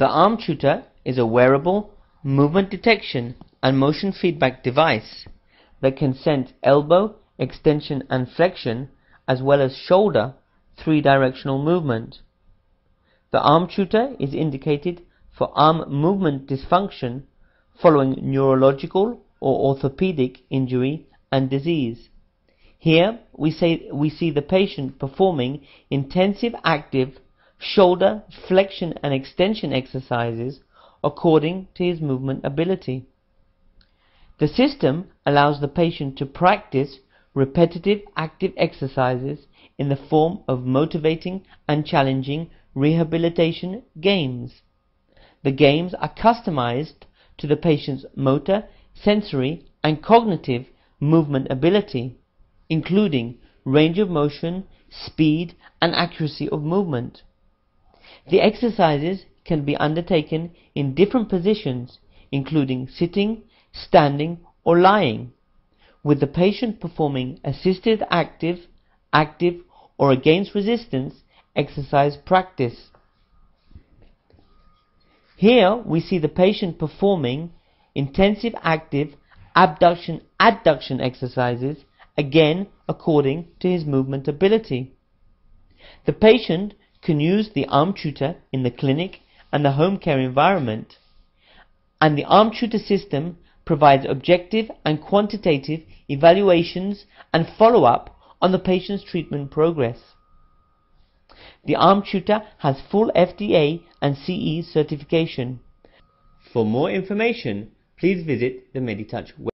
The ArmTutor is a wearable, movement detection and motion feedback device that can sense elbow extension and flexion as well as shoulder three directional movement. The ArmTutor is indicated for arm movement dysfunction following neurological or orthopedic injury and disease. Here we, say, we see the patient performing intensive active shoulder flexion and extension exercises according to his movement ability. The system allows the patient to practice repetitive active exercises in the form of motivating and challenging rehabilitation games. The games are customized to the patient's motor, sensory, and cognitive movement ability, including range of motion, speed, and accuracy of movement. The exercises can be undertaken in different positions, including sitting, standing, or lying, with the patient performing assisted active, active, or against resistance exercise practice. Here we see the patient performing intensive active abduction adduction exercises again according to his movement ability. The patient can use the ArmTutor in the clinic and the home care environment, and the ArmTutor system provides objective and quantitative evaluations and follow up on the patient's treatment progress. The ArmTutor has full FDA and CE certification. For more information, please visit the MediTouch website.